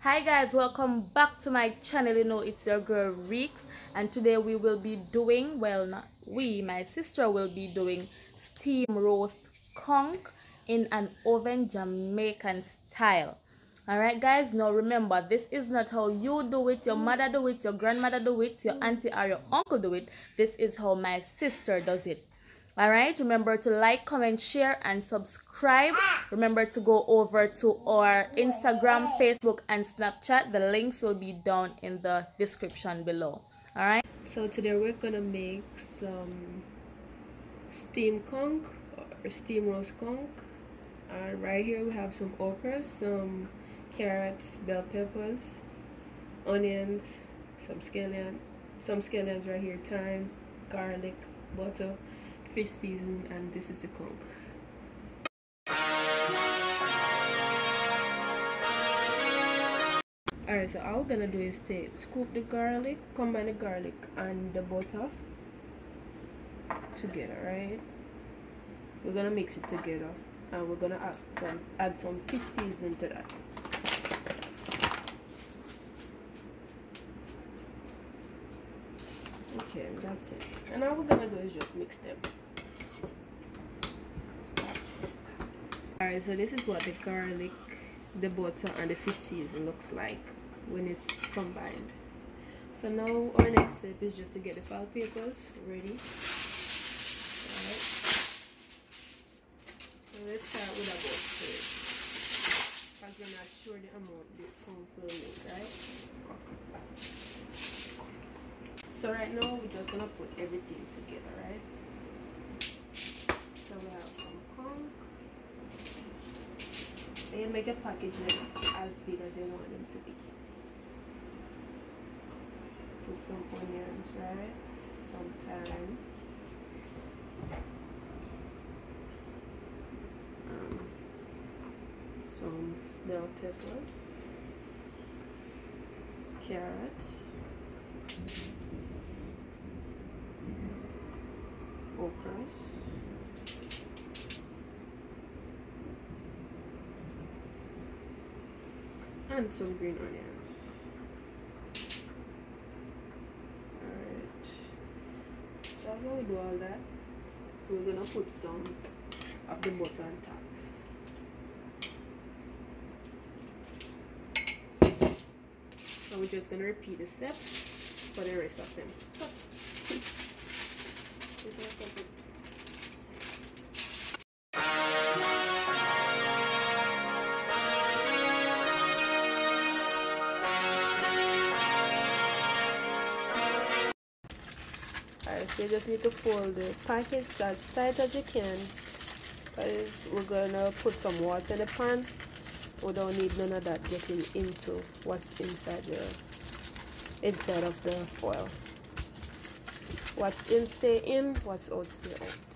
Hi guys, welcome back to my channel. You know it's your girl Reeks, and today we will be doing well, not we, my sister will be doing steam roast conch in an oven Jamaican style. Alright guys, now remember this is not how you do it, your mother do it, your grandmother do it, your auntie or your uncle do it. This is how my sister does it. All right remember to like comment share and subscribe. Remember to go over to our instagram facebook and snapchat. The links will be down in the description below. All right? So today we're gonna make some steam conch or steam roast conch. And right here we have some okra some carrots bell peppers onions some scallion some scallions right here thyme garlic butter fish seasoning and this is the conch. Alright, so all we're gonna do is take scoop the garlic, combine the garlic and the butter together, right? We're gonna mix it together and we're gonna add some add some fish seasoning to that. That's it. And all we're gonna do is just mix them. Alright, so this is what the garlic, the butter and the fish season looks like when it's combined. So now our next step is just to get the file papers ready. Alright. So let's start with sure the amount this will make, right? So right now we're just gonna put everything together, right? So we have some conch. And make the packages as big as you want them to be. Put some onions, right? Some thyme. Um, some bell peppers. Carrots. Okras. and some green onions. Alright. So after we do all that, we're gonna put some of the butter on top. So we're just gonna repeat the steps for the rest of them. Alright, so you just need to fold the packets as tight as you can. Because we're gonna put some water in the pan. We don't need none of that getting into what's inside the inside of the foil what's in stay in what's out stay out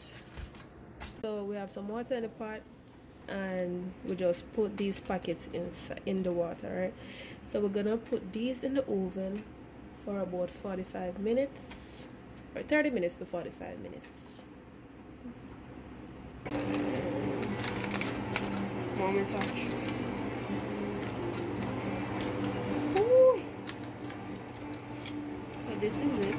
so we have some water in the pot and we just put these packets in in the water right so we're gonna put these in the oven for about 45 minutes or 30 minutes to 45 minutes. Moment of truth. So this is it.